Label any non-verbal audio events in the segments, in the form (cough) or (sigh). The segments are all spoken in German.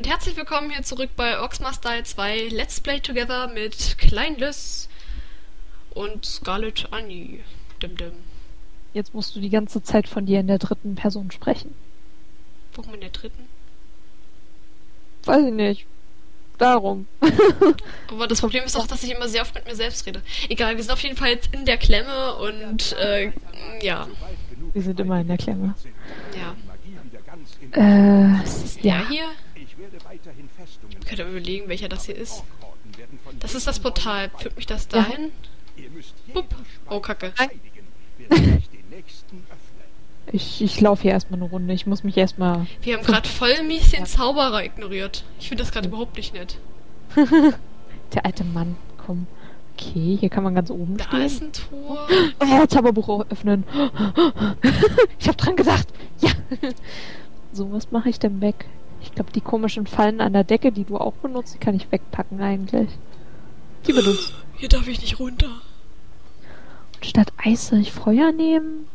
und herzlich willkommen hier zurück bei Style 2 Let's Play Together mit Kleinliss und Scarlet Annie. Dim dim. Jetzt musst du die ganze Zeit von dir in der dritten Person sprechen. Warum in der dritten? Weiß ich nicht. Darum. (laughs) Aber das Problem ist auch, dass ich immer sehr oft mit mir selbst rede. Egal, wir sind auf jeden Fall jetzt in der Klemme und äh, ja. Wir sind immer in der Klemme. Ja. Äh, der hier? Ich könnte überlegen, welcher das hier ist. Das ist das Portal. Führt mich das dahin? Bup. Oh, Kacke. (laughs) ich, ich laufe hier erstmal eine Runde. Ich muss mich erstmal. Wir haben gerade voll mies den Zauberer ignoriert. Ich finde das gerade überhaupt nicht nett. (laughs) Der alte Mann, komm. Okay, hier kann man ganz oben Da stehen. ist ein Tor. (gasps) Oh, Zauberbuch öffnen. (gasps) Ich hab dran gedacht. Ja. (laughs) So, was mache ich denn weg? Ich glaube, die komischen Fallen an der Decke, die du auch benutzt, die kann ich wegpacken eigentlich. Die benutzt. Hier darf ich nicht runter. Und statt Eis soll ich Feuer nehmen?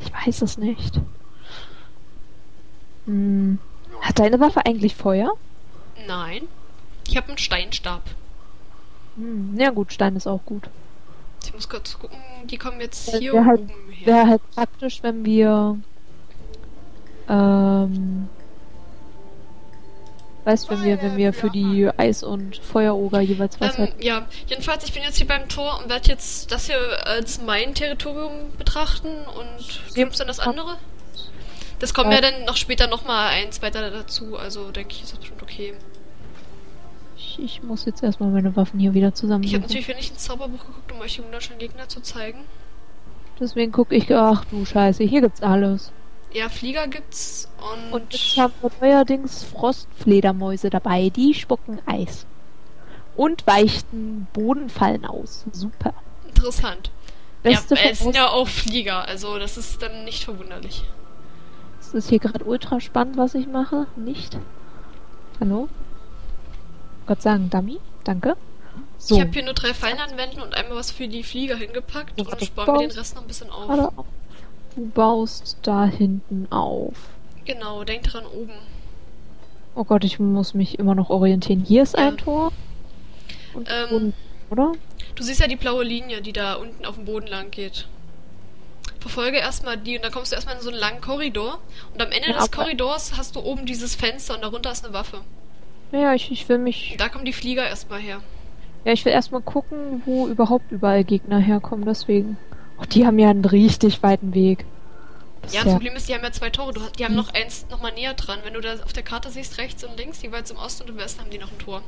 Ich weiß es nicht. Hm. Hat deine Waffe eigentlich Feuer? Nein. Ich habe einen Steinstab. Hm. Ja gut, Stein ist auch gut. Ich muss kurz gucken. Die kommen jetzt Äh, hier wer halt- oben her. Wäre halt praktisch, wenn wir ähm weißt, wenn wir, wenn wir für die Eis- und Feueroger jeweils was Ähm, hätten. ja, jedenfalls, ich bin jetzt hier beim Tor und werde jetzt das hier als mein Territorium betrachten und gibt es dann das andere? Das kommen ja, Ja. dann noch später nochmal eins weiter dazu, also denke ich, ist das bestimmt okay. Ich, ich muss jetzt erstmal meine Waffen hier wieder Ich habe natürlich wieder nicht ins Zauberbuch geguckt, um euch die wunderschönen Gegner zu zeigen. Deswegen gucke ich, ach du Scheiße, hier gibt's alles. Ja, Flieger gibt's und, Und haben wir neuerdings Frostfledermäuse dabei, die spucken Eis. Und weichten Bodenfallen aus. Super. interessant. Beste ja, es sind ja auch Flieger, also das ist dann nicht verwunderlich. Es ist hier gerade ultra spannend, was ich mache. Nicht? Hallo? Gott sagen, Dummy. Danke. So. Ich habe hier nur drei Fallen anwenden und einmal was für die Flieger hingepackt und sparen wir den Rest noch ein bisschen auf. Du baust da hinten auf. Genau, denkt dran oben. Oh Gott, ich muss mich immer noch orientieren. Hier ist Ja. ein Tor. Und Ähm, unten, oder? Du siehst ja die blaue Linie, die da unten auf dem Boden lang geht. Verfolge erstmal die und dann kommst du erstmal in so einen langen Korridor. Und am Ende Ja, des Korridors hast du oben dieses Fenster und darunter ist eine Waffe. Ja, ich, ich will mich. Da kommen die Flieger erstmal her. Ja, ich will erstmal gucken, wo überhaupt überall Gegner herkommen, deswegen. Oh, die haben ja einen richtig weiten Weg. Das Ja, das Problem ist, die haben ja zwei Tore. Du, die haben Mhm. noch eins nochmal näher dran. Wenn du da auf der Karte siehst, rechts und links, jeweils im Osten und im Westen, haben die noch ein Tor.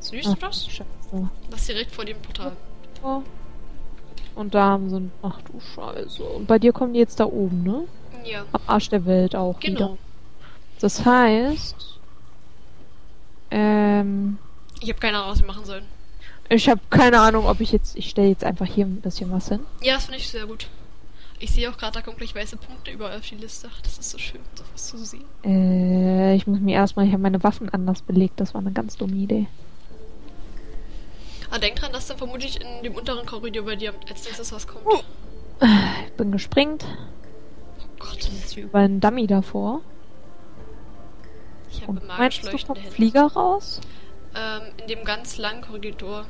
Siehst Ach, du das? Scheiße. Das ist direkt vor dem Portal. Und da haben sie ein... Ach du Scheiße. Und bei dir kommen die jetzt da oben, ne? Ja, Am Arsch der Welt auch wieder. genau. Das heißt... Ähm... Ich habe keine Ahnung, was wir machen sollen. Ich habe keine Ahnung, ob ich jetzt... Ich stelle jetzt einfach hier ein bisschen was hin. Ja, das finde ich sehr gut. Ich sehe auch gerade, da kommen gleich weiße Punkte überall auf die Liste. Ach, das ist so schön, sowas zu sehen. Äh, ich muss mir erstmal... Ich habe meine Waffen anders belegt. Das war eine ganz dumme Idee. Aber denk dran, dass dann vermutlich in dem unteren Korridor bei dir als nächstes was kommt. Oh. Ich bin gespringt. Oh Gott, Jetzt hier über einen Dummy davor. ich habe meinst du, Hände. Flieger raus? Ähm, in dem ganz langen Korridor.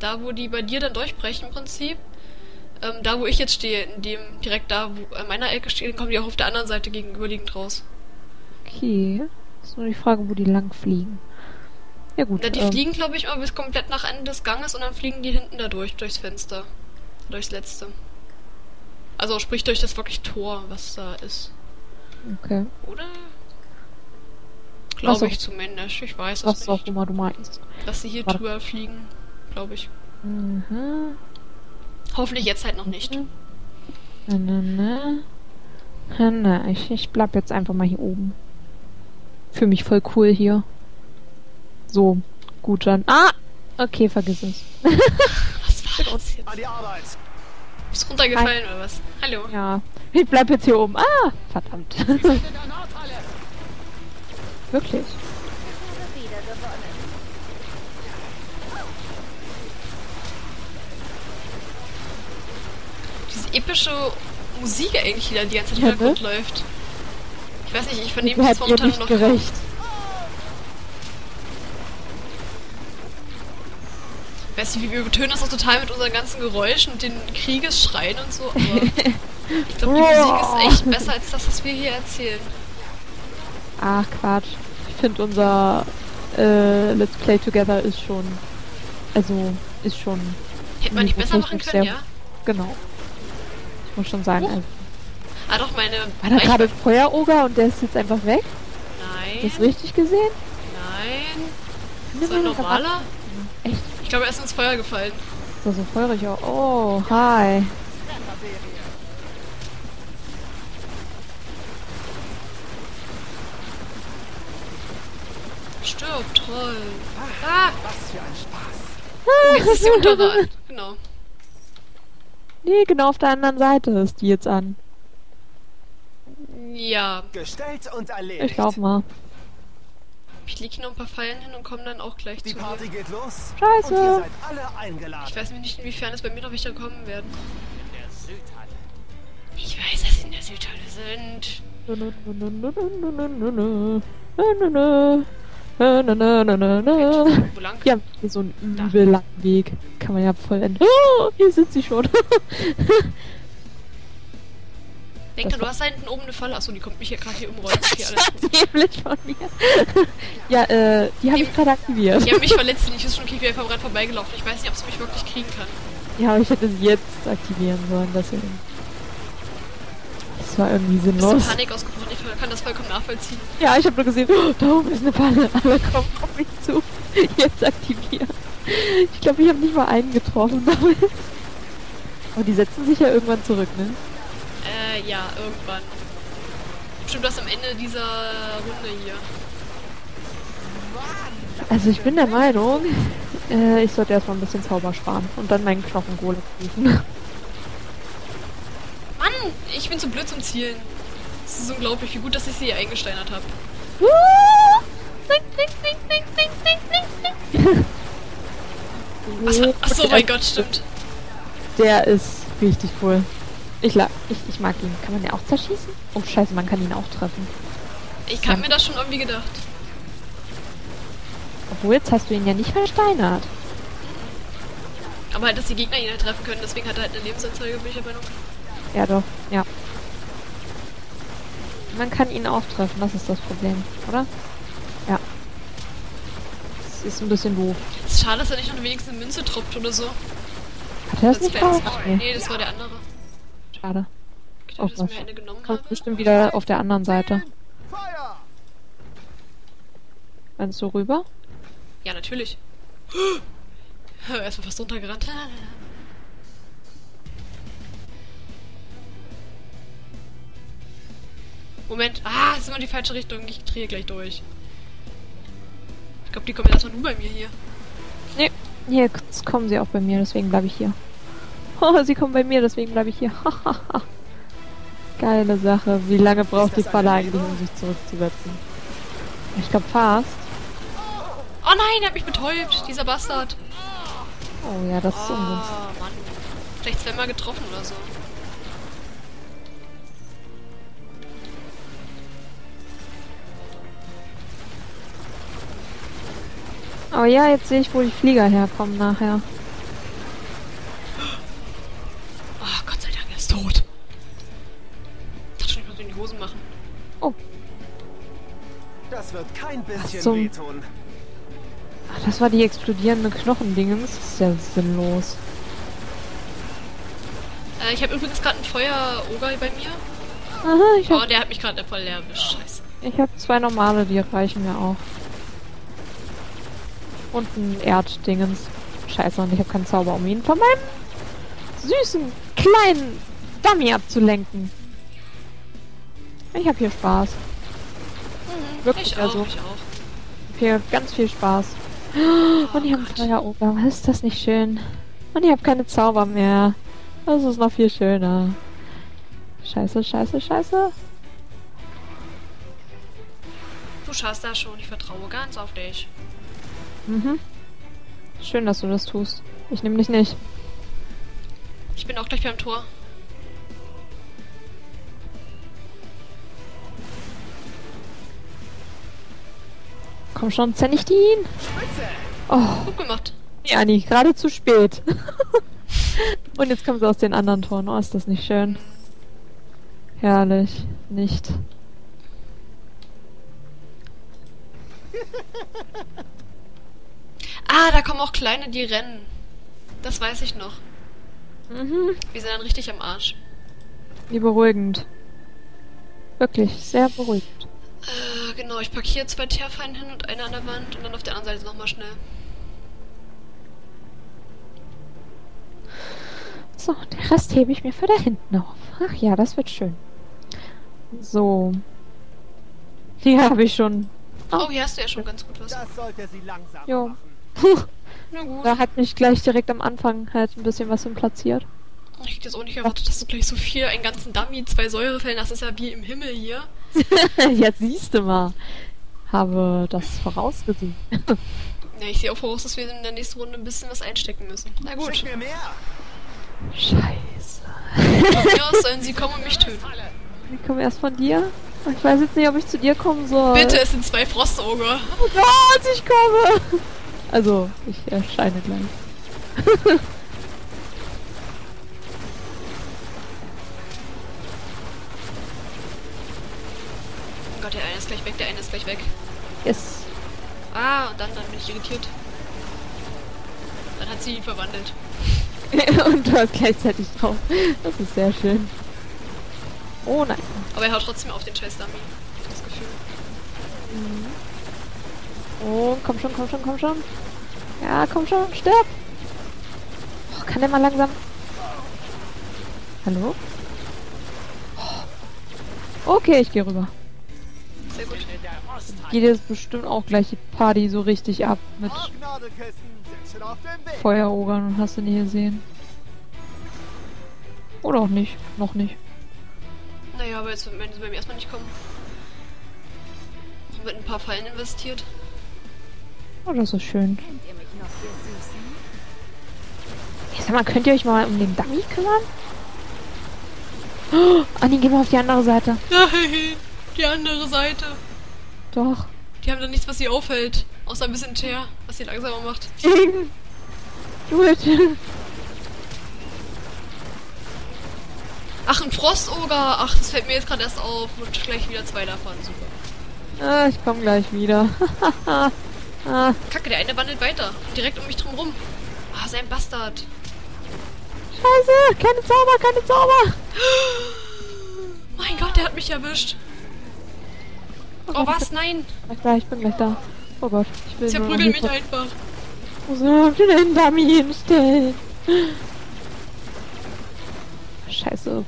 Da, wo die bei dir dann durchbrechen im Prinzip. Ähm, da, wo ich jetzt stehe, in dem, direkt da, wo an meiner Ecke stehen, kommen die auch auf der anderen Seite gegenüberliegend raus. Okay. Ist nur die Frage, wo die lang fliegen. Ja gut. Na, die ähm, fliegen, glaube ich, immer bis komplett nach Ende des Ganges und dann fliegen die hinten da durch, durchs Fenster. Durchs letzte. Also sprich durch das wirklich Tor, was da ist. Okay. Oder? Glaube ich zumindest. Ich weiß es Was auch nicht. immer du meinst. Dass sie hier drüber fliegen, glaube ich. Mhm. Hoffentlich jetzt halt noch nicht. Na, na, na. Na, na, ich, ich bleib jetzt einfach mal hier oben. Fühl mich voll cool hier. So, gut dann. Ah! Okay, vergiss es. (laughs) Was war das jetzt? An die Arbeit! Bist runtergefallen oder was? Hallo. Ja, ich bleib jetzt hier oben. Ah! Verdammt. Wir sind (laughs) in der Nordhalle! Wirklich. Diese epische Musik eigentlich, die da die ganze Zeit im Ja, Hintergrund läuft. Ich weiß nicht, ich vernehme ihr momentan nicht noch. gerecht. Ich weiß nicht, wie wir betönen das auch total mit unseren ganzen Geräuschen und den Kriegesschreien und so, aber (laughs) ich glaube, die Musik ist echt besser als das, was wir hier erzählen. Ach Quatsch. Ich finde unser äh, Let's Play Together ist schon. Also, ist schon. Hätte man nicht besser machen können, ja? Genau. Ich muss schon sagen, also, Ah, doch, meine. war da gerade ein Feueroger und der ist jetzt einfach weg? Nein. Hast du das richtig gesehen? Nein. Nimm So ein normaler? Echt? Ich glaube, er ist ins Feuer gefallen. So, so feurig auch. Oh, hi. Stirb, toll. Ah, Was für ein Spaß. oh, jetzt ist die untere (laughs) an. Genau. Nee, genau auf der anderen Seite ist die jetzt an. Ja, Gestellt und erledigt. Ich glaub mal. ich leg hier noch ein paar Pfeilen hin und komme dann auch gleich Die zu Party dir. geht los. Scheiße. Und ihr seid alle eingeladen. Ich weiß nicht, inwiefern es bei mir noch welche kommen werden. In der Südhalle. Ich weiß, dass sie in der Südhalle sind. Wo lang? Ja, hier so einen übel langen Weg. Kann man ja voll enden. Oh, hier sind sie schon. (laughs) Denk du hast da hinten oben eine Falle. Achso, die kommt mich hier gerade hier umrollen. (laughs) Okay, alles gut. Von mir. ja, äh, die habe ich gerade aktiviert. (laughs) Ich habe mich verletzt und ich ist schon okay, einfach am Rad vorbeigelaufen. Ich weiß nicht, ob es mich wirklich kriegen kann. Ja, aber ich hätte sie jetzt aktivieren sollen, deswegen. Das war irgendwie sinnlos. Panik ausgebrochen? Ich kann das vollkommen nachvollziehen. Ja, ich habe nur gesehen, oh, da oben ist eine Falle. Alle kommen auf mich zu. Jetzt aktivieren. Ich glaube, ich habe nicht mal einen getroffen damit. Aber die setzen sich ja irgendwann zurück, ne? Äh, ja, irgendwann. Bestimmt das am Ende dieser Runde hier. Also ich bin der Meinung, äh, ich sollte erstmal ein bisschen Zauber sparen und dann meinen Knochengolem prüfen. Bin zu blöd zum Zielen. Es ist unglaublich, wie gut, dass ich sie hier eingesteinert habe. Achso, achso, mein Gott, stimmt. Der ist richtig cool. Ich, ich, ich mag ihn. Kann man den auch zerschießen? Oh scheiße, man kann ihn auch treffen. Ich habe mir das schon irgendwie gedacht. Obwohl, jetzt hast du ihn ja nicht versteinert. Aber halt, dass die Gegner ihn halt treffen können, deswegen hat er halt eine Lebensanzeige, bin ich der Meinung. Ja doch, ja. Man kann ihn auch treffen, das ist das Problem, oder? Ja. Das ist ein bisschen doof. Es ist schade, dass er nicht noch wenigstens eine Münze tropft oder so. Hat er das Das nicht drauf? Ach, nee. Nee, das war der andere. Schade. Ich dachte, dass mir eine genommen Kommt habe. bestimmt wieder auf der anderen Seite. Rennst du rüber? Ja, natürlich. (gasps) Erstmal fast runtergerannt. Moment. Ah, das ist immer die falsche Richtung. Ich drehe gleich durch. Ich glaube, die kommen erstmal nur bei mir hier. Nee, jetzt kommen sie auch bei mir, deswegen bleibe ich hier. (laughs) Oh, sie kommen bei mir, deswegen bleibe ich hier. (laughs) Geile Sache. Wie lange braucht die Falle eigentlich, um sich zurückzusetzen? Ich glaube fast. Oh nein, er hat mich betäubt. Dieser Bastard. Oh ja, das ist Oh, ungünstig. Mann. Vielleicht zweimal getroffen oder so. Aber ja, jetzt sehe ich, wo die Flieger herkommen nachher. Oh, Gott sei Dank, er ist tot. Ich dachte schon, ich muss mir in die Hosen machen. Das wird kein bisschen zum- wehtun. Ach, das war die explodierende Knochendingens. Das ist ja sinnlos. Äh, ich habe übrigens gerade einen Feuer-Oger bei mir. Aha, ich Oh, habe der hat mich gerade voll leer erwischt. Scheiße. ich hab zwei normale, die reichen mir auch. Und ein Erddingens. Scheiße, und ich habe keinen Zauber, um ihn von meinem süßen, kleinen Dummy abzulenken. Ich habe hier Spaß. Wirklich, ich auch, also. ich auch. Ich hab hier ganz viel Spaß. Und ich habe. Was ist das nicht schön? Und ich habe keine Zauber mehr. Das ist noch viel schöner. Scheiße, scheiße, scheiße. Du schaffst das schon. Ich vertraue ganz auf dich. Mhm. Schön, dass du das tust. Ich nehme dich nicht. Ich bin auch gleich beim Tor. Komm schon, zennig die ihn. Spitze! Oh, Gut gemacht. ja, nicht, gerade zu spät. (laughs) Und jetzt kommt sie aus den anderen Toren. Oh, ist das nicht schön. Herrlich. Nicht. (laughs) Ah, da kommen auch Kleine, die rennen. Das weiß ich noch. Mhm. Wir sind dann richtig am Arsch. Wie beruhigend. Wirklich, sehr beruhigend. Äh, genau, ich packe hier zwei Teerfallen hin und eine an der Wand und dann auf der anderen Seite nochmal schnell. So, den Rest hebe ich mir für da hinten auf. Ach ja, das wird schön. So. Hier habe ich schon. Oh, hier hast du ja schon ganz gut was. Das sollte sie langsam Jo. machen. Na gut. Da hat mich gleich direkt am Anfang halt ein bisschen was hin platziert. Ich hätte jetzt auch nicht erwartet, dass du gleich so viel, einen ganzen Dummy, zwei Säurefällen, das ist ja wie im Himmel hier. (laughs) Jetzt siehst du mal. Habe das vorausgesehen. (laughs) Ja, ich sehe auch voraus, dass wir in der nächsten Runde ein bisschen was einstecken müssen. Na gut. Schick mir mehr! Scheiße. Aus (laughs) sollen sie kommen und mich töten. Ich komme erst von dir. Ich weiß jetzt nicht, ob ich zu dir kommen soll. Bitte, es sind zwei Frostoger. Oh Gott, ich komme. Also, ich erscheine gleich. (laughs) Oh Gott, der eine ist gleich weg, der eine ist gleich weg. Yes. Ah, und dann, dann bin ich irritiert. Dann hat sie ihn verwandelt. (laughs) Und du hast gleichzeitig drauf. Das ist sehr schön. Oh nein. Aber er haut trotzdem auf den scheiß Dummy. Ich hab das Gefühl. Oh, komm schon, komm schon, komm schon. Ja, komm schon, stirb. Oh, kann der mal langsam... Hallo? Oh. Okay, ich gehe rüber. Sehr gut. Geht jetzt bestimmt auch gleich die Party so richtig ab mit. Feuerogern und hast du nie gesehen. Oder auch nicht. Noch nicht. Naja, aber jetzt werden sie bei mir erstmal nicht kommen. Haben wir ein paar Fallen investiert. Oh, das ist schön. Ich sag mal, könnt ihr euch mal um den Dummy kümmern? Oh, Anni, geh mal auf die andere Seite. Nein, die andere Seite. Doch. Die haben da nichts, was sie aufhält. Außer ein bisschen Teer, was sie langsamer macht. (laughs) Ach, ein Frostoger. Ach, das fällt mir jetzt gerade erst auf. Und gleich wieder zwei davon. Super. Ah, ich komm gleich wieder. (laughs) ah, Kacke, der eine wandelt weiter. Direkt um mich drum rum. Ah, sein Bastard. scheiße. Keine Zauber, keine Zauber. Mein Gott, der hat mich erwischt. Oh, Gott, was? Nein. Ich bin gleich da, ich bin gleich da. Oh Gott, ich will hier mich vor- einfach. Wo soll ich den Dummy hinstellen? Scheiße.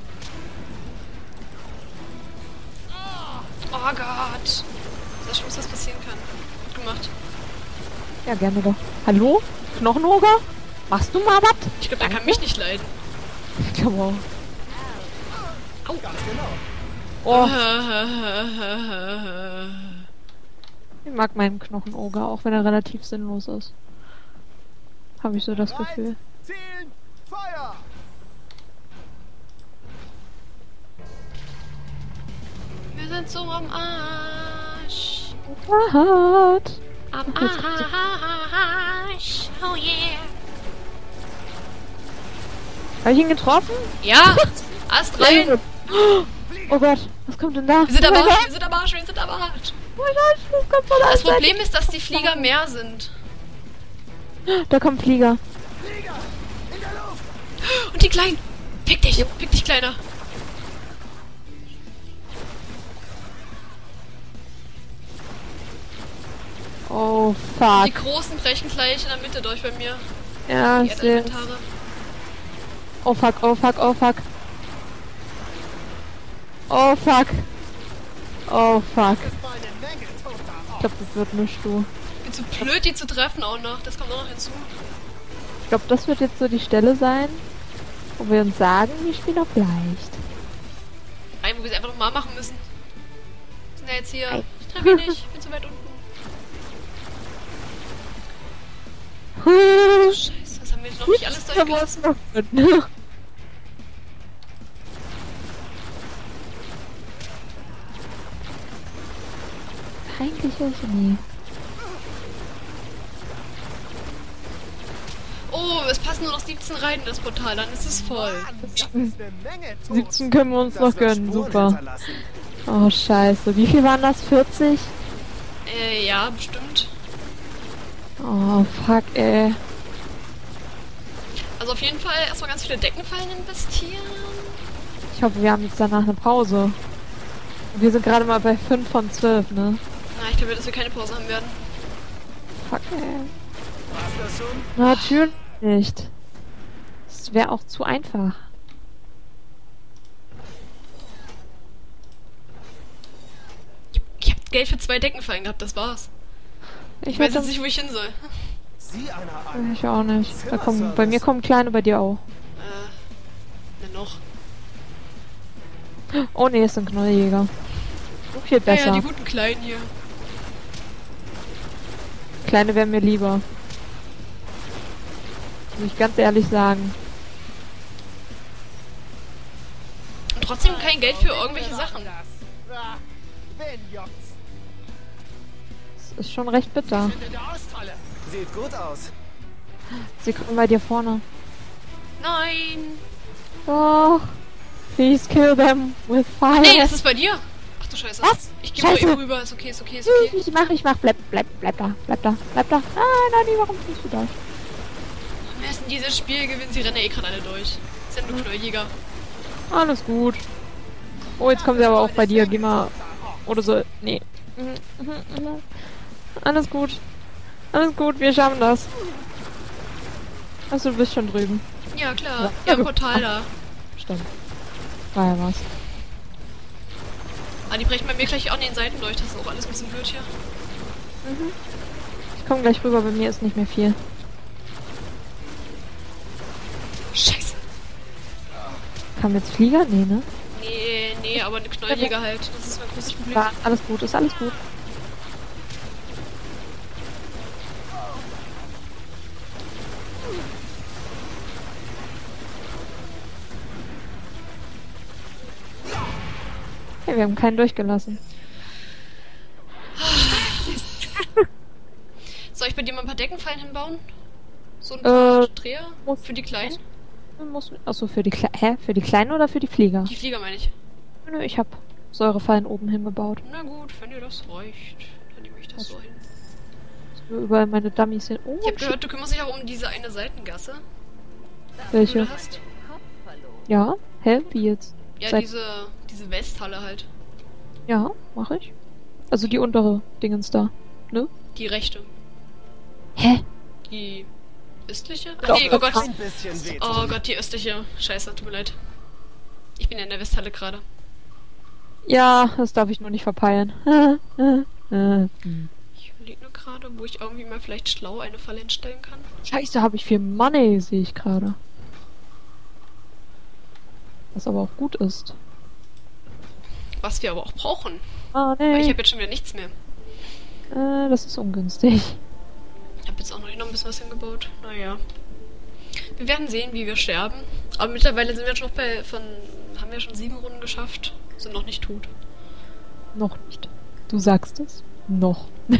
Ja, gerne doch. Hallo? Knochenoger? Machst du mal was? Ich glaube, der kann mich nicht leiden. Ich glaube auch. Ganz genau. Oh, Ah. ich mag meinen Knochenoger, auch wenn er relativ sinnlos ist. Habe ich so das Gefühl. Zielen, Feuer! Wir sind so am Arsch. Hart. Jetzt Arsch. Oh yeah. Habe ich ihn getroffen? Ja, Ast rein. Oh Gott, was kommt denn da? Wir sind oh am Arsch, wir sind am Arsch, wir sind am Arsch. oh das Das Problem ist, dass die Flieger mehr sind. Da kommt Flieger. Flieger! In der Luft! Und die Kleinen. Fick dich, fick dich, Kleiner. Oh, Die fuck. Großen brechen gleich in der Mitte durch bei mir. Ja, Die ich sehe. Oh, fuck, oh, fuck, oh, fuck. Oh, fuck. Oh, fuck. Ich glaube, das wird nicht, du. Ich bin zu blöd, die zu treffen auch noch. Das kommt auch noch hinzu. Ich glaube, das wird jetzt so die Stelle sein, wo wir uns sagen, wir spielen auf leicht. Ein, wo wir es einfach nochmal machen müssen. Wir sind ja jetzt hier. Ich treffe ihn nicht, ich bin zu weit unten. Scheiße, das haben wir noch nicht alles ne? durchgelassen. Eigentlich welche nie. Oh, es passen nur noch 17 Reiten das Portal, dann ist es voll. 17 können wir uns das noch gönnen, super. Oh, scheiße. Wie viel waren das? 40? Äh, ja, bestimmt. Oh, fuck, ey. Also auf jeden Fall erstmal ganz viele Deckenfallen investieren. Ich hoffe, wir haben jetzt danach eine Pause. Wir sind gerade mal bei 5 von 12, ne? Na, ich glaube, dass wir keine Pause haben werden. Fuck, ey. War's das schon? Natürlich nicht. Das wäre auch zu einfach. Ich habe Geld für zwei Deckenfallen gehabt, das war's. Ich Ich weiß jetzt nicht, wo ich hin soll. Sieh einer an. Ich auch nicht. Da kommen, bei mir kommen kleine, bei dir auch. Äh, na noch. Oh ne, es sind Knolljäger. So viel Ja, besser. ja, die guten Kleinen hier. Kleine wären mir lieber. Muss ich ganz ehrlich sagen. Und trotzdem kein Geld für irgendwelche Sachen. Das. Ah, wen juckt's? Ist schon recht bitter. Sieht gut aus. Sie kommen bei dir vorne. Nein! Doch. Please kill them with fire. Nee, das ist bei dir! Ach du Scheiße. Was? Ich geh mal Scheiße. eben rüber. Ist okay, ist okay, ist okay. Ich mach, ich mach. Bleib, bleib, bleib da. Bleib da. Bleib da. Ah, nein, warum tust du das? Am besten dieses Spiel gewinnen, sie rennen ja eh gerade alle durch. Sind nur Knolljäger. Alles gut. Oh, jetzt kommen sie aber auch bei dir. Geh mal. Oder so. Nee. Mhm, mhm, mhm. Alles gut. Alles gut, wir schaffen das. Achso, du bist schon drüben. Ja, klar. Ja, Ja. Portal da. Stimmt. War ja was. Ah, die brechen bei mir gleich auch an den Seiten durch. Das ist auch alles ein bisschen blöd hier. Ich komm gleich rüber, bei mir ist nicht mehr viel. Scheiße. Kam jetzt Flieger? Nee, ne? Nee, nee, aber eine Knolljäger halt. Das ist mein großes Problem. War alles gut, ist alles gut. Hey, wir haben keinen durchgelassen. (laughs) Soll ich bei dir mal ein paar Deckenfallen hinbauen? So ein paar Äh, Dreher? Für die Kleinen? Muss, achso, für die Kle Hä? Für die Kleinen oder für die Flieger? Die Flieger meine ich. Nö, ich hab Säurefallen oben hingebaut. Na gut, wenn dir das reicht, dann nehme ich das so hin. So überall meine Dummies hin. Oh, Ich habe shit. gehört, du kümmerst dich auch um diese eine Seitengasse, Welche? du hast. Ja? Hä? Wie jetzt? Ja, Seit- diese, diese Westhalle halt. Ja, mache ich. Also die untere Dingens da. Ne? Die rechte. Hä? Die östliche? Ach, Doch, nee, oh Gott. Oh Gott, die östliche. Scheiße, tut mir leid. Ich bin ja in der Westhalle gerade. Ja, das darf ich nur nicht verpeilen. (laughs) Ich überlege nur gerade, wo ich irgendwie mal vielleicht schlau eine Falle hinstellen kann. Scheiße, habe ich viel Money, sehe ich gerade. Was aber auch gut ist. Was wir aber auch brauchen. Ah, Weil ich nee. habe jetzt schon wieder nichts mehr. Äh, das ist ungünstig. Ich habe jetzt auch noch nicht noch ein bisschen was hingebaut. Naja. Wir werden sehen, wie wir sterben. Aber mittlerweile sind wir schon noch bei von. Haben wir schon sieben Runden geschafft. Sind noch nicht tot. Noch nicht. Du sagst es. Noch. (laughs)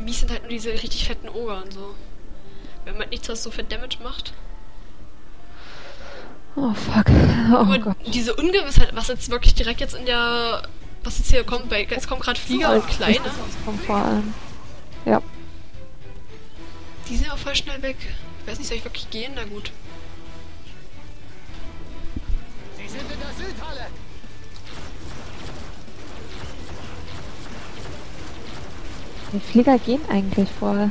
Mies sind halt nur diese richtig fetten Oger und so. Wenn man nichts, was so fett Damage macht. Oh, fuck. (laughs) Oh Aber Gott. diese Ungewissheit, was jetzt wirklich direkt jetzt in der. Was jetzt hier kommt, bei. Jetzt kommen gerade Flieger und Kleine. Kommt vor allem. Ja. Die sind auch voll schnell weg. Ich weiß nicht, soll ich wirklich gehen? Na gut. Sie sind in der Südhalle. Die Flieger gehen eigentlich voll.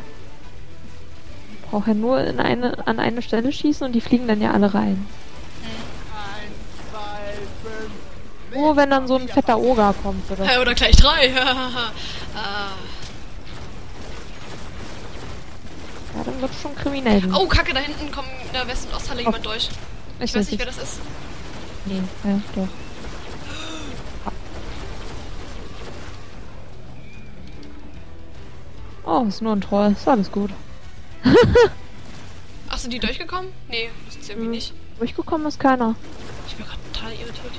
Braucht ja nur in eine, an eine Stelle schießen und die fliegen dann ja alle rein. Eins, zwei, fünf. Nur wenn dann so ein fetter Oger kommt oder Ja, oder gleich drei. (laughs) ah. Ja, dann wird schon kriminell. Oh, Kacke, da hinten kommt in der West- und Osthalle jemand durch. Ich weiß nicht, wer das ist. Nee, ja, doch. Oh, ist nur ein Troll. Ist alles gut. (laughs) Ach, sind die durchgekommen? Nee, das ist irgendwie Hm. nicht. Durchgekommen ist keiner. Ich bin gerade total irritiert.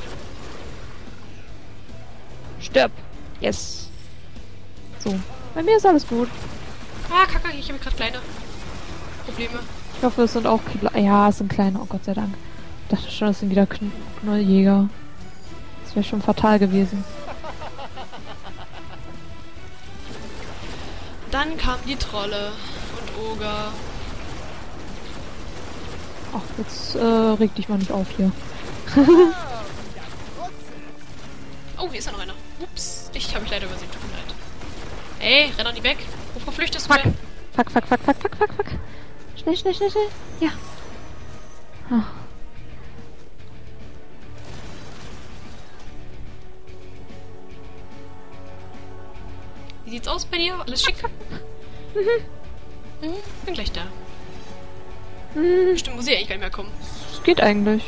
Stirb. Yes. So. Bei mir ist alles gut. Ah, Kacke, ich habe gerade kleine. Probleme. Ich hoffe, es sind auch Kle Ja, es sind kleine. Oh Gott sei Dank. Ich dachte schon, es sind wieder Kn Knolljäger. Das wäre schon fatal gewesen. (laughs) Dann kam die Trolle und Oger. Ach, jetzt äh, reg dich mal nicht auf hier. (laughs) Oh, hier ist ja noch einer. Ups, dich habe ich leider übersehen. Tut mir leid. Ey, renn doch nicht weg. Wovor flüchtest du Fuck. denn? Fuck, fuck, fuck, fuck, fuck, fuck, fuck. Schnell, schnell, schnell, schnell. Ja. Ah. Wie sieht's aus bei dir? Alles schick? Mhm, bin gleich da. Hm, Bestimmt muss ich eigentlich gar nicht mehr kommen. es geht eigentlich.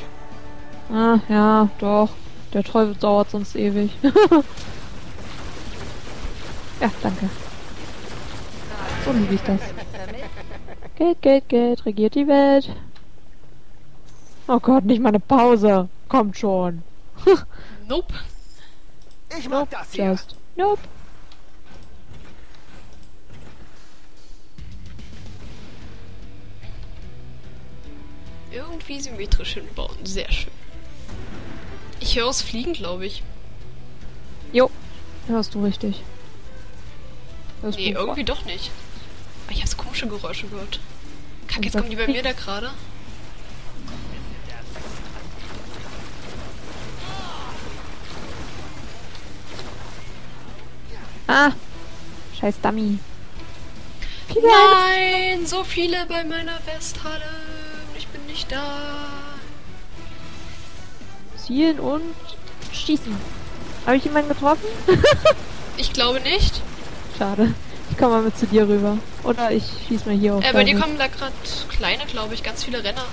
Ah, ja, doch. Der Troll dauert sonst ewig. (laughs) ja, danke. So liebe ich das. Geld, Geld, Geld, regiert die Welt. Oh Gott, nicht mal eine Pause. Kommt schon. (laughs) Nope. Ich mag das hier. Just. Nope. Irgendwie symmetrisch hinbauen. Sehr schön. Ich höre es fliegen, glaube ich. Jo. Hörst du richtig. Hörst Nee, irgendwie doch nicht. Aber ich habe komische Geräusche gehört. Kack, jetzt kommen die bei mir da gerade. Ah. Scheiß Dummy. Viele Nein, so viele bei meiner Westhalle. Und Ich bin nicht da. Zielen und schießen. Habe ich jemanden getroffen? (laughs) Ich glaube nicht. Schade. Ich komme mal mit zu dir rüber. Oder ich schieß mal hier auf. Äh, bei dir kommen da gerade kleine, glaube ich, ganz viele Renner.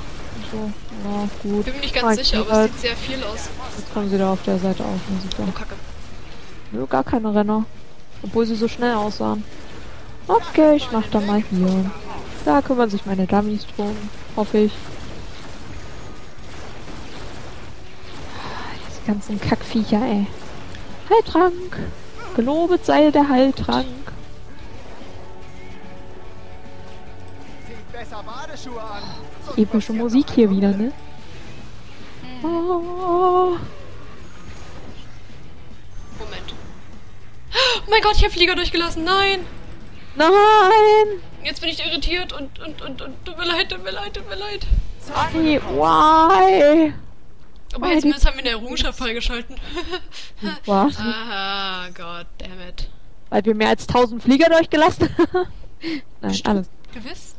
So. Ja, gut. Bin mir nicht ganz Ah, sicher, aber ja. es sieht sehr viel aus. Jetzt kommen sie da auf der Seite auf. Na, Oh. Kacke. Nö, gar keine Renner. Obwohl sie so schnell aussahen. Okay, ich mach da mal hier. Da kümmern sich meine Dummies drum. Hoffe ich. Ganzen Kackviecher, ey. Heiltrank. Gelobet sei der Heiltrank. Epische Musik hier wieder, ne? Oh. Moment. Oh mein Gott, ich habe Flieger durchgelassen. Nein! Nein! Jetzt bin ich irritiert und, und, und, und tut mir leid, tut mir leid, tut mir leid. Why? Why? Aber jetzt zumindest haben wir eine Errungenschaft freigeschalten. Was? (laughs) Aha, God damn it. Weil wir mehr als 1000 Flieger durchgelassen (laughs) haben? Nein, Bestimmt. alles. Gewiss?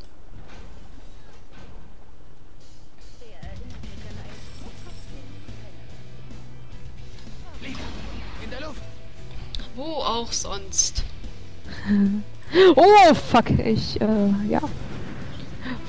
Der. Wo auch sonst. (laughs) Oh, fuck, ich, äh, ja.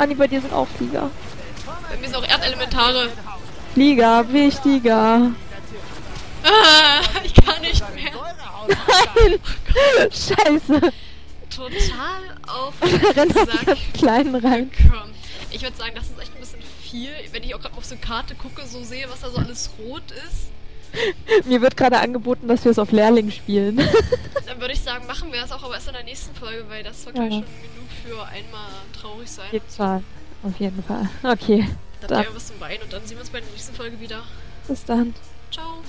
Anni, bei dir sind auch Flieger. Bei mir sind auch Erdelementare. Flieger, wichtiger. Ah, ich kann nicht mehr. Nein! Scheiße! Total auf (laughs) den Sack kleinen rein. Ich würde sagen, das ist echt ein bisschen viel. Wenn ich auch gerade auf so eine Karte gucke, so sehe, was da so alles rot ist, (laughs) Mir wird gerade angeboten, dass wir es auf Lehrling spielen. (laughs) dann würde ich sagen, machen wir das auch aber erst in der nächsten Folge, weil das war Ja. gleich schon genug für einmal traurig sein. Auf jeden Fall. Auf jeden Fall. Okay. Dann Da- habt ihr was zum Weinen und dann sehen wir uns bei der nächsten Folge wieder. Bis dann. Ciao.